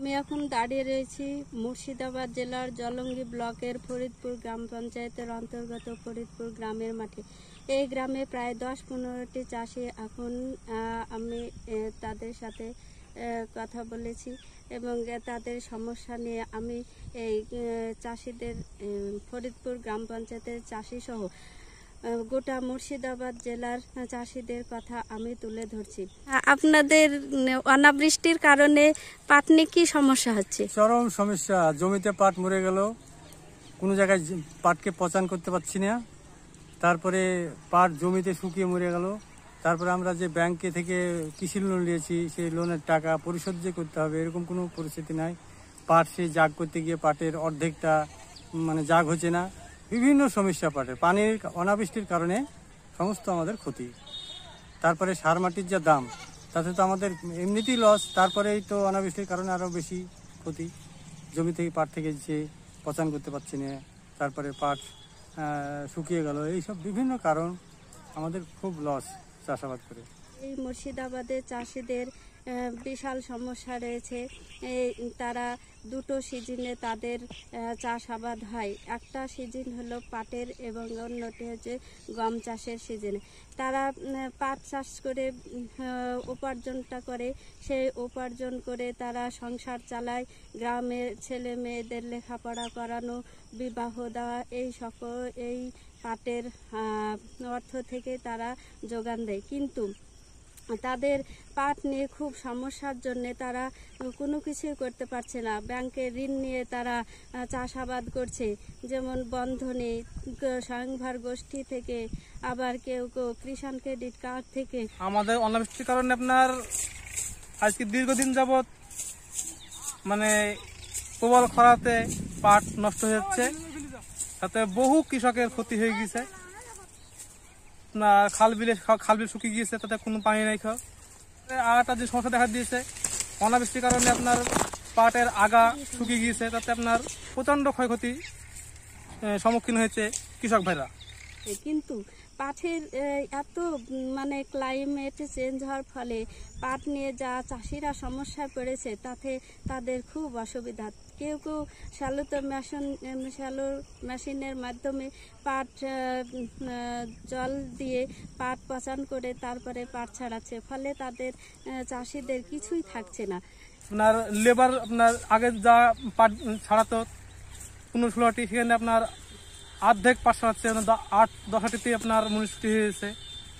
আমি এখন দাঁড়িয়ে রয়েছি মুর্শিদাবাদ জেলার জলঙ্গি ব্লকের ফরিদপুর গ্রাম পঞ্চায়েতের অন্তর্গত ফরিদপুর গ্রামের মাঠে। এই গ্রামে প্রায় দশ পনেরোটি চাষি এখন আমি তাদের সাথে কথা বলেছি এবং তাদের সমস্যা নিয়ে আমি এই চাষিদের ফরিদপুর গ্রাম পঞ্চায়েতের চাষি সহ আহ, গোটা মুর্শিদাবাদ জেলার চাষিদের কথা আমি তুলে ধরছি। আপনাদের অনাবৃষ্টির কারণে পাট নিয়ে কি সমস্যা হচ্ছে? চরম সমস্যা। জমিতে পাট মরে গেল। কোনো জায়গায় পাটকে পচান করতে পারছি না। তারপরে পাট জমিতে শুকিয়ে মরে গেল। তারপরে আমরা যে ব্যাংকে থেকে কৃষি লোন নিয়েছি সেই লোনের টাকা পরিশোধ যে করতে হবে এরকম কোনো পরিস্থিতি নাই। পাট সেই জাগ করতে গিয়ে পাটের অর্ধেকটা মানে জাগ হচ্ছে না। বিভিন্ন সমস্যা পাটের পানির অনাবৃষ্টির কারণে সমস্ত আমাদের ক্ষতি। তারপরে সার মাটির যা দাম, তাতে তো আমাদের এমনিতেই লস তারপরেই তো অনাবৃষ্টির কারণে আরও বেশি ক্ষতি। জমি থেকে পাট থেকে যে পচান করতে পারছি না, তারপরে পাট শুকিয়ে গেল, এইসব বিভিন্ন কারণ আমাদের খুব লস চাষাবাদ করে। এই মুর্শিদাবাদের চাষিদের বিশাল সমস্যা রয়েছে। তারা দুটো সিজনে তাদের চাষাবাদ হয়। একটা সিজন হলো পাটের এবং অন্যটি হচ্ছে গম চাষের সিজনে। তারা পাট চাষ করে উপার্জনটা করে। সেই উপার্জন করে তারা সংসার চালায়। গ্রামের ছেলে মেয়েদের লেখাপড়া করানো, বিবাহ দেওয়া, এই সকল, এই পাটের অর্থ থেকে তারা যোগান দেয়। কিন্তু তাদের পাট নিয়ে খুব সমস্যার জন্য তারা কোনো কিছুই করতে পারছে না। ব্যাংকে ঋণ নিয়ে তারা চাষাবাদ করছে। যেমন বন্ধনে স্বয়ংভার গোষ্ঠী থেকে আবার কেউ কেউ কৃষাণ ক্রেডিট কার্ড থেকে। আমাদের অনাবৃষ্টির কারণে আপনার আজকে দীর্ঘদিন যাবৎ মানে প্রবল খরাতে পাট নষ্ট হয়ে যাচ্ছে তাতে বহু কৃষকের ক্ষতি হয়ে গেছে। খাল বিলে খাল বিল শুকিয়ে গিয়েছে, তাতে কোনো পানি নাই খাওয়া আর একটা যে সমস্যা দেখা দিয়েছে, অনাবৃষ্টির কারণে আপনার পাটের আগা শুকিয়ে গিয়েছে, তাতে আপনার প্রচণ্ড ক্ষয়ক্ষতি সম্মুখীন হয়েছে কৃষক ভাইরা। কিন্তু পাটের এত মানে ক্লাইমেট চেঞ্জ হওয়ার ফলে পাট নিয়ে যা চাষিরা সমস্যায় পড়েছে, তাতে তাদের খুব অসুবিধা। কেউ কেউ শ্যালোতো মেশিন, শ্যালো মেশিনের মাধ্যমে পাট জল দিয়ে পাট পচান করে তারপরে পাট ছাড়াচ্ছে, ফলে তাদের চাষিদের কিছুই থাকছে না। আপনার লেবার আপনার আগে যা পাট ছাড়াতো, পনেরো ষোলোটি সেখানে আপনার অর্ধেক আপনার দ- আট দশাটিতে আপনার মুনিশটি হয়েছে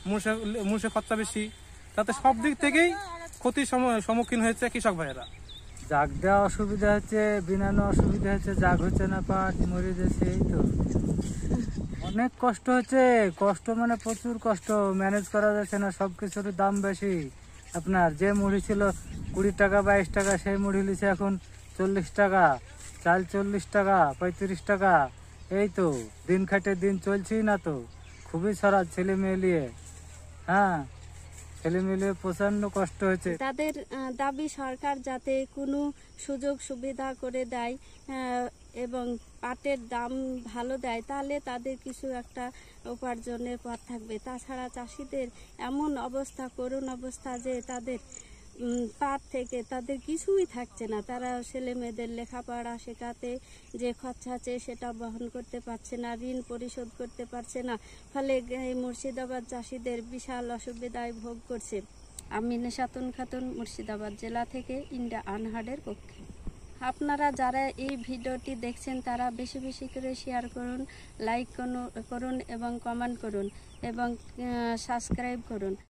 মুনিশের মুনিশের খরচা বেশি। তাতে সব দিক থেকেই ক্ষতির সম- সম্মুখীন হয়েছে কৃষক ভাইয়েরা। জাগ দেওয়া অসুবিধা হচ্ছে, বিনানো অসুবিধা হচ্ছে জাগ হচ্ছে না, পাট মরে যাচ্ছে এই তো। অনেক কষ্ট হচ্ছে, কষ্ট মানে প্রচুর কষ্ট ম্যানেজ করা যাচ্ছে না সব কিছুর দাম বেশি। আপনার যে মুড়ি ছিল কুড়ি টাকা, বাইশ টাকা, সেই মুড়ি লিছে এখন চল্লিশ টাকা, চাল চল্লিশ টাকা, পঁয়ত্রিশ টাকা। এই তো, দিন খাটে দিন চলছেই না তো। খুবই সারা ছেলে মেয়ে নিয়ে। হ্যাঁ ছেলে মেয়ে প্রচণ্ড কষ্ট হচ্ছে তাদের দাবি সরকার যাতে কোনো সুযোগ সুবিধা করে দেয় এবং পাটের দাম ভালো দেয়, তাহলে তাদের কিছু একটা উপার্জনের পথ থাকবে। তাছাড়া চাষিদের এমন অবস্থা, করুণ অবস্থা যে তাদের পাট থেকে তাদের কিছুই থাকছে না। তারা ছেলে মেয়েদের লেখাপড়া শেখাতে যে খরচা আছে সেটা বহন করতে পারছে না, ঋণ পরিশোধ করতে পারছে না। ফলে মুর্শিদাবাদ চাষিদের বিশাল অসুবিধায় ভোগ করছে। আমি নেশাতুন খাতুন, মুর্শিদাবাদ জেলা থেকে ইন্ডিয়া আনহার্ডের পক্ষে। আপনারা যারা এই ভিডিওটি দেখছেন, তারা বেশি বেশি করে শেয়ার করুন লাইক করুন এবং কমেন্ট করুন এবং সাবস্ক্রাইব করুন।